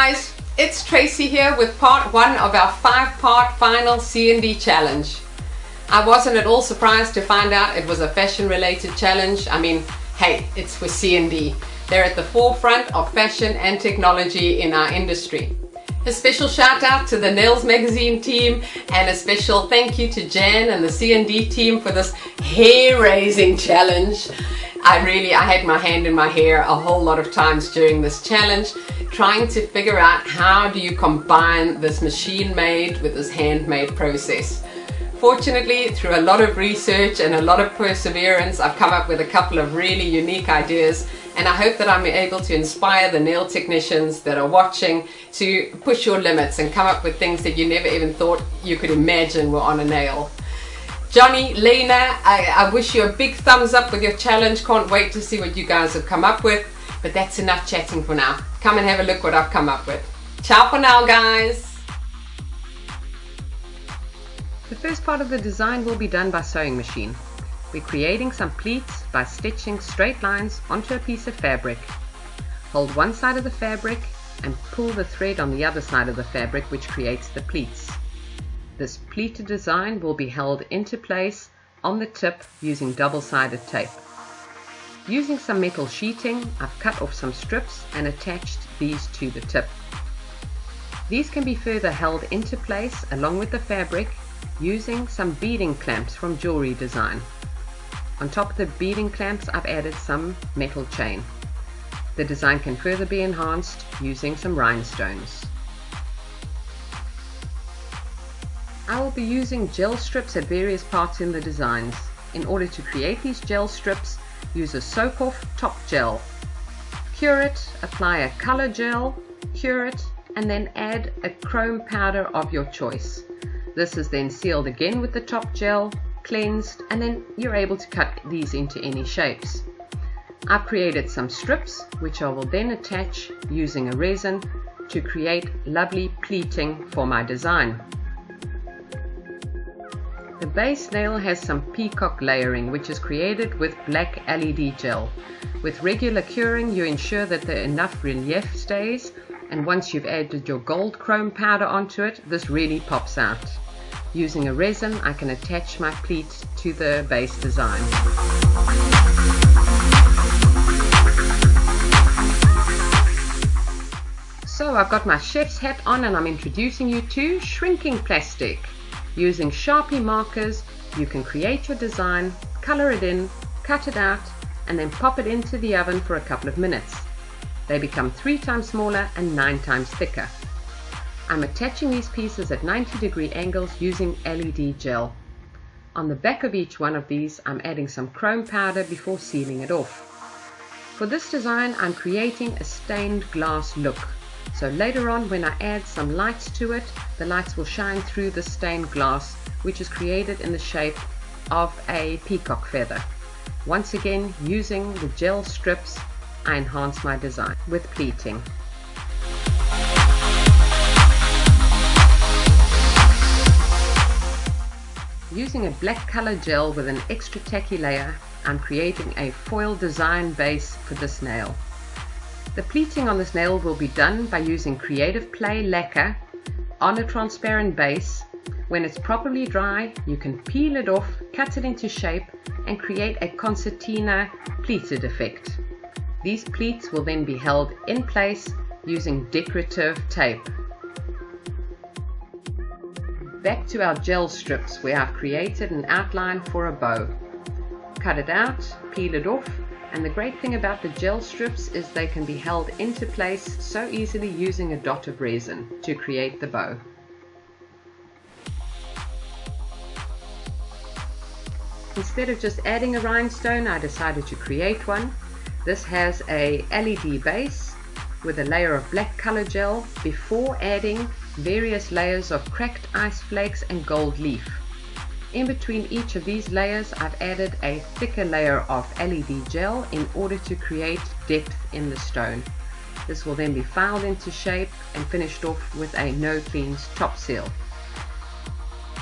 Guys, it's Tracey here with part one of our five-part final CND challenge. I wasn't at all surprised to find out it was a fashion-related challenge. I mean, hey, it's for CND. They're at the forefront of fashion and technology in our industry. A special shout out to the Nails Magazine team and a special thank you to Jan and the CND team for this hair-raising challenge. I really, I had my hand in my hair a whole lot of times during this challenge trying to figure out how do you combine this machine made with this handmade process. Fortunately, through a lot of research and a lot of perseverance, I've come up with a couple of really unique ideas and I hope that I'm able to inspire the nail technicians that are watching to push your limits and come up with things that you never even thought you could imagine were on a nail. Johnny, Lena, I, I wish you a big thumbs up with your challenge. Can't wait to see what you guys have come up with. But that's enough chatting for now. Come and have a look what I've come up with. Ciao for now, guys. The first part of the design will be done by sewing machine. We're creating some pleats by stitching straight lines onto a piece of fabric. Hold one side of the fabric and pull the thread on the other side of the fabric which creates the pleats. This pleated design will be held into place on the tip using double-sided tape. Using some metal sheeting, I've cut off some strips and attached these to the tip. These can be further held into place along with the fabric using some beading clamps from Jewelry Design. On top of the beading clamps I've added some metal chain. The design can further be enhanced using some rhinestones. I will be using gel strips at various parts in the designs. In order to create these gel strips, use a soak-off top gel. Cure it, apply a color gel, cure it, and then add a chrome powder of your choice. This is then sealed again with the top gel, cleansed, and then you're able to cut these into any shapes. I've created some strips which I will then attach using a resin to create lovely pleating for my design. The base nail has some peacock layering which is created with black LED gel. With regular curing you ensure that the enough relief stays and once you've added your gold chrome powder onto it this really pops out. Using a resin I can attach my pleat to the base design. So I've got my chef's hat on and I'm introducing you to shrinking plastic. Using Sharpie markers, you can create your design, color it in, cut it out, and then pop it into the oven for a couple of minutes. They become three times smaller and nine times thicker. I'm attaching these pieces at 90 degree angles using LED gel. On the back of each one of these, I'm adding some chrome powder before sealing it off. For this design, I'm creating a stained glass look. So later on when I add some lights to it, the lights will shine through the stained glass which is created in the shape of a peacock feather. Once again, using the gel strips, I enhance my design with pleating. Using a black color gel with an extra tacky layer, I'm creating a foil design base for this nail. The pleating on this nail will be done by using Creative Play lacquer on a transparent base. When it's properly dry, you can peel it off, cut it into shape and create a concertina pleated effect. These pleats will then be held in place using decorative tape. Back to our gel strips where I've created an outline for a bow. Cut it out, peel it off and the great thing about the gel strips is they can be held into place so easily using a dot of resin to create the bow. Instead of just adding a rhinestone, I decided to create one. This has a LED base with a layer of black color gel before adding various layers of cracked ice flakes and gold leaf. In between each of these layers I've added a thicker layer of LED gel in order to create depth in the stone. This will then be filed into shape and finished off with a no cleans top seal.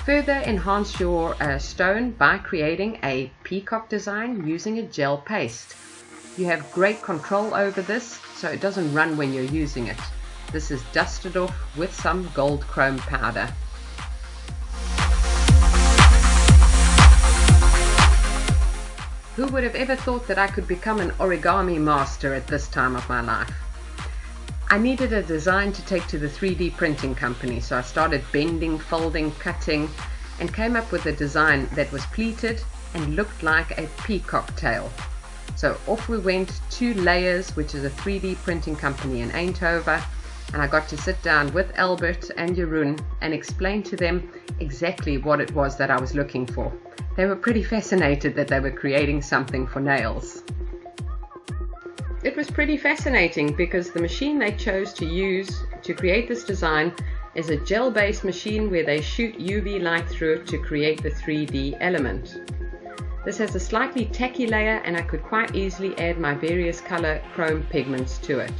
Further enhance your uh, stone by creating a peacock design using a gel paste. You have great control over this so it doesn't run when you're using it. this is dusted off with some gold chrome powder. Who would have ever thought that I could become an origami master at this time of my life? I needed a design to take to the 3D printing company, so I started bending, folding, cutting, and came up with a design that was pleated and looked like a peacock tail. So off we went to Lay3rs, which is a 3D printing company in Eindhoven, and I got to sit down with Albert and Jeroen and explain to them exactly what it was that I was looking for. They were pretty fascinated that they were creating something for nails. It was pretty fascinating because the machine they chose to use to create this design is a gel-based machine where they shoot UV light through it to create the 3D element. This has a slightly tacky layer and I could quite easily add my various color chrome pigments to it.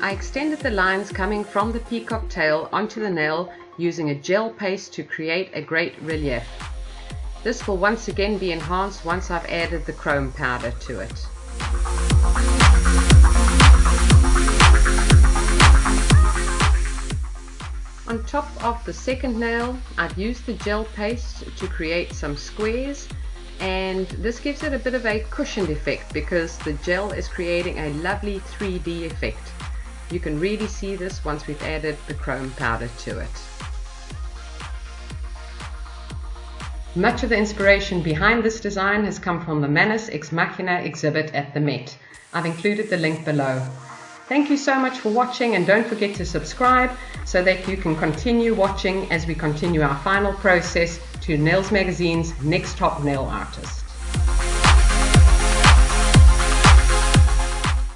I extended the lines coming from the peacock tail onto the nail using a gel paste to create a great relief. This will once again be enhanced once I've added the chrome powder to it. On top of the second nail, I've used the gel paste to create some squares and this gives it a bit of a cushioned effect because the gel is creating a lovely 3D effect. You can really see this once we've added the chrome powder to it. Much of the inspiration behind this design has come from the Manus X Machina exhibit at the Met. I've included the link below. Thank you so much for watching and don't forget to subscribe so that you can continue watching as we continue our final process to Nails Magazine's Next Top Nail Artist.